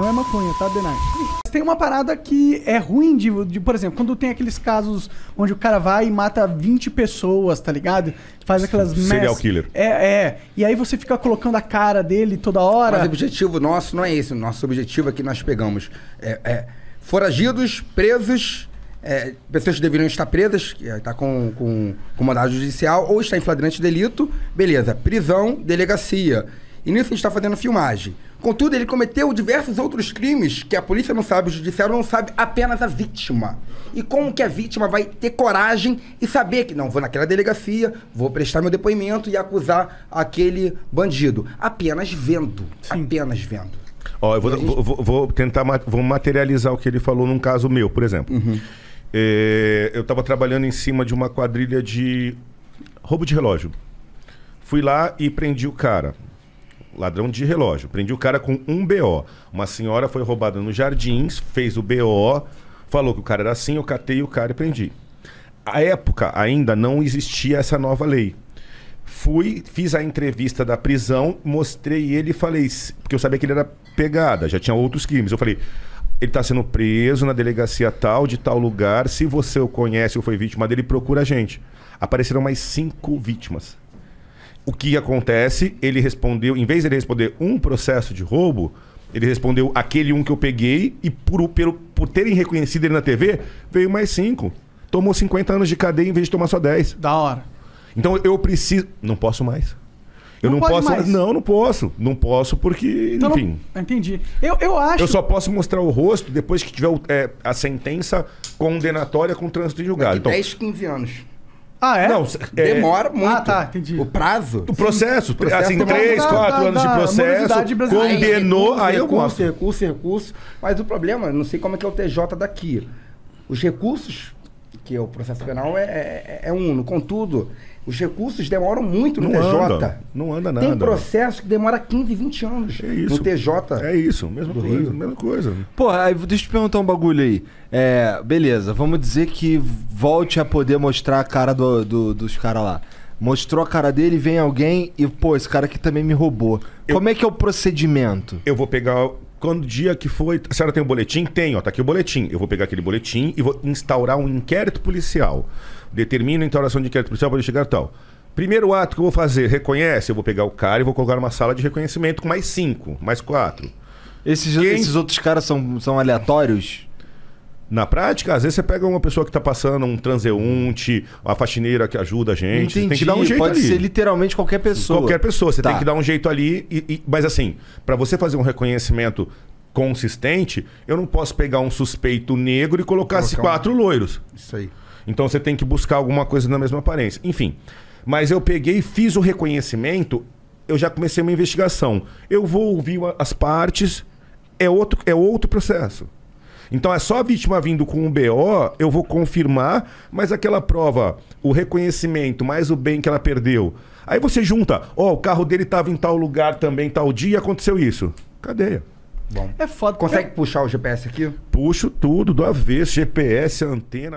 Não é maconha, tá, Denai? Tem uma parada que é ruim de, de, por exemplo, quando tem aqueles casos onde o cara vai e mata 20 pessoas, tá ligado? Faz aquelas Serial mass- killer. É, é. E aí você fica colocando a cara dele toda hora. Mas o objetivo nosso não é esse. O nosso objetivo é que nós pegamos é, é, foragidos, presos, é, pessoas que deveriam estar presas, que está com, com, com mandado judicial, ou está em flagrante delito, beleza, prisão, delegacia. E nisso a gente está fazendo filmagem. Contudo, ele cometeu diversos outros crimes que a polícia não sabe, o judiciário não sabe, apenas a vítima. E como que a vítima vai ter coragem e saber que não, vou naquela delegacia, vou prestar meu depoimento e acusar aquele bandido? Apenas vendo. Apenas vendo. Ó, eu vou, vou- vou- vou tentar vou materializar o que ele falou num caso meu, por exemplo. É, eu estava trabalhando em cima de uma quadrilha de roubo de relógio. Fui lá e prendi o cara. Ladrão de relógio. Prendi o cara com um BO. Uma senhora foi roubada nos jardins, fez o BO, falou que o cara era assim, eu catei o cara e prendi. A época ainda não existia essa nova lei. Fui, fiz a entrevista da prisão, mostrei ele e falei, porque eu sabia que ele era pegada, já tinha outros crimes. Eu falei, ele está sendo preso na delegacia tal, de tal lugar. Se você o conhece ou foi vítima dele, procura a gente. Apareceram mais cinco vítimas. O que acontece? Ele respondeu, em vez de ele responder um processo de roubo, ele respondeu aquele um que eu peguei e por, pelo, por terem reconhecido ele na TV, veio mais cinco. Tomou 50 anos de cadeia em vez de tomar só 10. Da hora. Então eu preciso. Não posso mais. Eu Não não, posso. mais? Não, não posso. Não posso porque, Então, enfim. não... Entendi. Eu, eu acho. Eu só posso mostrar o rosto depois que tiver o- é, a sentença condenatória com trânsito em julgado. Daqui Então, 10, 15 anos. Ah, é? não, é, Demora muito. Ah, tá, entendi. O prazo. o processo, processo assim, três, quatro da- anos de da processo, morosidade brasileira. condenou, aí eu recurso, gosto. recurso, recurso. Mas o problema, eu não sei como é que é o TJ daqui. Os recursos, que o processo penal, é, é, é uno. Contudo, os recursos demoram muito no Não TJ. anda, não anda nada. Tem processo que demora 15, 20 anos É isso. no TJ. É isso, mesma Do coisa, Rio. mesma coisa. Pô, aí, deixa eu te perguntar um bagulho aí. É, beleza, vamos dizer que volte a poder mostrar a cara do, do- dos caras lá. Mostrou a cara dele, vem alguém e, pô, esse cara aqui também me roubou. Eu- Como é que é o procedimento? Eu vou pegar. Quando o dia que foi. A senhora tem o boletim? Tem, ó. Tá aqui o boletim. Eu vou pegar aquele boletim e vou instaurar um inquérito policial. Determina a instauração de inquérito policial para chegar tal. Primeiro ato que eu vou fazer, reconhece? Eu vou pegar o cara e vou colocar numa sala de reconhecimento com mais cinco, mais quatro. Esses, Quem- esses outros caras são, são aleatórios? Na prática, às vezes você pega uma pessoa que tá passando, um transeunte, uma faxineira que ajuda a gente. Você tem que dar um jeito Pode ali. ser literalmente qualquer pessoa. Qualquer pessoa, você Tá. tem que dar um jeito ali. e- e- mas assim, para você fazer um reconhecimento consistente, eu não posso pegar um suspeito negro e colocar esses Colocar um- quatro loiros. Isso aí. Então você tem que buscar alguma coisa na mesma aparência. Enfim. Mas eu peguei e fiz o reconhecimento, eu já comecei uma investigação. Eu vou ouvir as partes, é outro, é outro processo. Então é só a vítima vindo com um BO, eu vou confirmar, mas aquela prova, o reconhecimento, mais o bem que ela perdeu. Aí você junta, ó, o carro dele estava em tal lugar também, tal dia, e aconteceu isso. Cadeia. Bom. É foda. Consegue puxar o GPS aqui? Puxo tudo do avesso, GPS, antena.